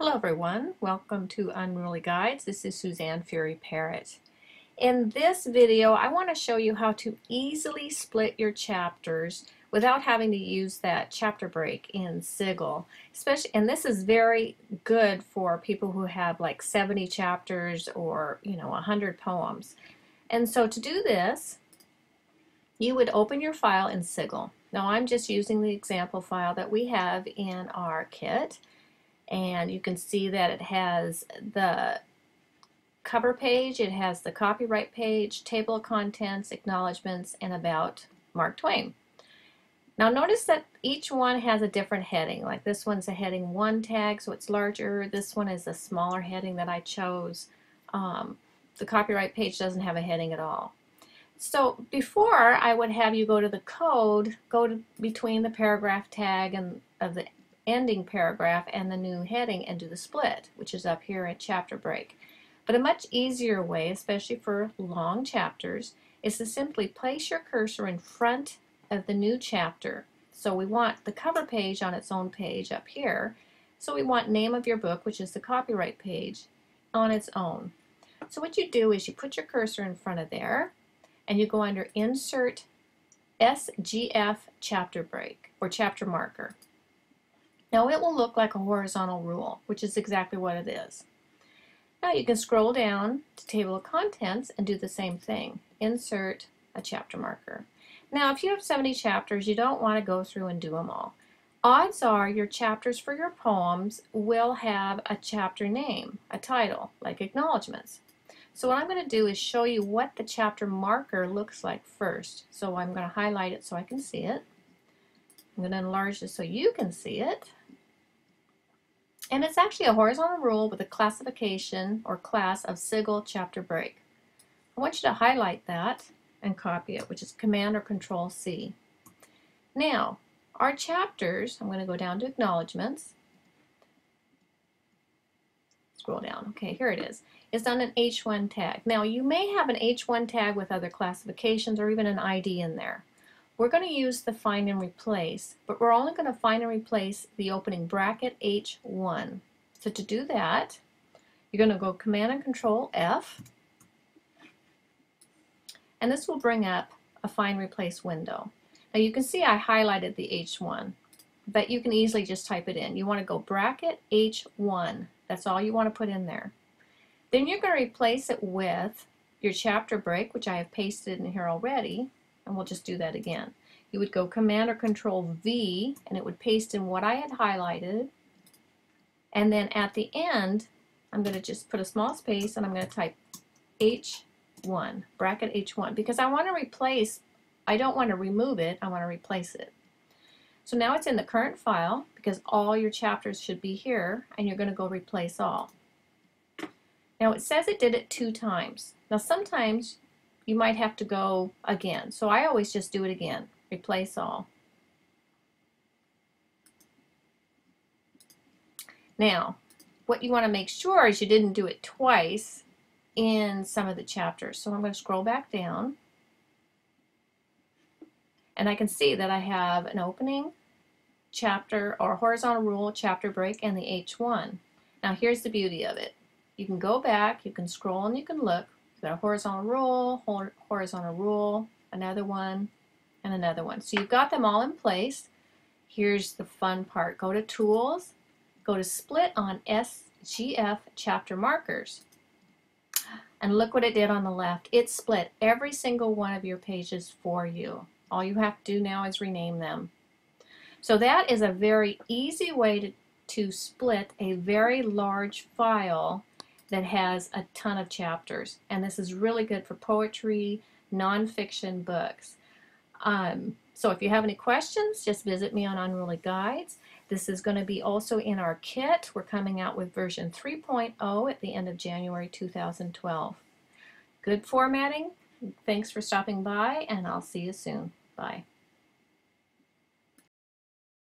Hello everyone, welcome to Unruly Guides. This is Suzanne Fyhrie Parrott. In this video I want to show you how to easily split your chapters without having to use that chapter break in Sigil. Especially, and this is very good for people who have like 70 chapters or you know 100 poems. And so to do this you would open your file in Sigil. Now I'm just using the example file that we have in our kit and you can see that it has the cover page, it has the copyright page, table of contents, acknowledgments, and about Mark Twain. Now notice that each one has a different heading. Like this one's a heading 1 tag, so it's larger. This one is a smaller heading that I chose. Um, the copyright page doesn't have a heading at all. So before I would have you go to the code, go to between the paragraph tag and of the ending paragraph and the new heading and do the split, which is up here at chapter break. But a much easier way, especially for long chapters, is to simply place your cursor in front of the new chapter. So we want the cover page on its own page up here. So we want name of your book, which is the copyright page, on its own. So what you do is you put your cursor in front of there and you go under Insert SGF Chapter Break or Chapter Marker. Now it will look like a horizontal rule, which is exactly what it is. Now you can scroll down to Table of Contents and do the same thing. Insert a chapter marker. Now if you have 70 chapters, you don't want to go through and do them all. Odds are your chapters for your poems will have a chapter name, a title, like acknowledgments. So what I'm going to do is show you what the chapter marker looks like first. So I'm going to highlight it so I can see it. I'm going to enlarge this so you can see it. And it's actually a horizontal rule with a classification or class of sigil chapter break. I want you to highlight that and copy it, which is Command or Control C. Now, our chapters, I'm going to go down to acknowledgments. Scroll down. Okay, here it is. It's on an H1 tag. Now, you may have an H1 tag with other classifications or even an ID in there. We're going to use the find and replace, but we're only going to find and replace the opening bracket H1. So to do that, you're going to go Command and Control F, and this will bring up a find replace window. Now you can see I highlighted the H1, but you can easily just type it in. You want to go bracket H1. That's all you want to put in there. Then you're going to replace it with your chapter break, which I have pasted in here already, and we'll just do that again. You would go Command or Control V, and it would paste in what I had highlighted. And then at the end, I'm going to just put a small space, and I'm going to type H1, bracket H1, because I want to replace, I don't want to remove it, I want to replace it. So now it's in the current file, because all your chapters should be here, and you're going to go replace all. Now it says it did it two times. Now sometimes you might have to go again. So I always just do it again, replace all. Now, what you want to make sure is you didn't do it twice in some of the chapters. So I'm going to scroll back down. And I can see that I have an opening chapter or horizontal rule, chapter break, and the H1. Now here's the beauty of it. You can go back, you can scroll, and you can look got a horizontal rule, horizontal rule, another one, and another one. So you've got them all in place. Here's the fun part. Go to Tools, go to Split on SGF Chapter Markers. And look what it did on the left. It split every single one of your pages for you. All you have to do now is rename them. So that is a very easy way to, to split a very large file that has a ton of chapters. And this is really good for poetry, nonfiction books. Um, so if you have any questions, just visit me on Unruly Guides. This is going to be also in our kit. We're coming out with version 3.0 at the end of January 2012. Good formatting. Thanks for stopping by, and I'll see you soon. Bye.